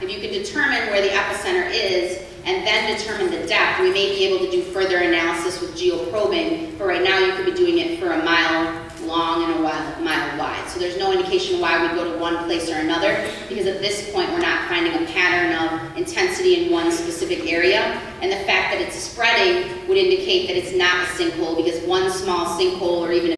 if you can determine where the epicenter is and then determine the depth, we may be able to do further analysis with geoprobing, but right now you could be doing it for a mile long and a mile, wide. So there's no indication why we go to one place or another, because at this point we're not finding a pattern of intensity in one specific area. And the fact that it's spreading would indicate that it's not a sinkhole, because one small sinkhole or even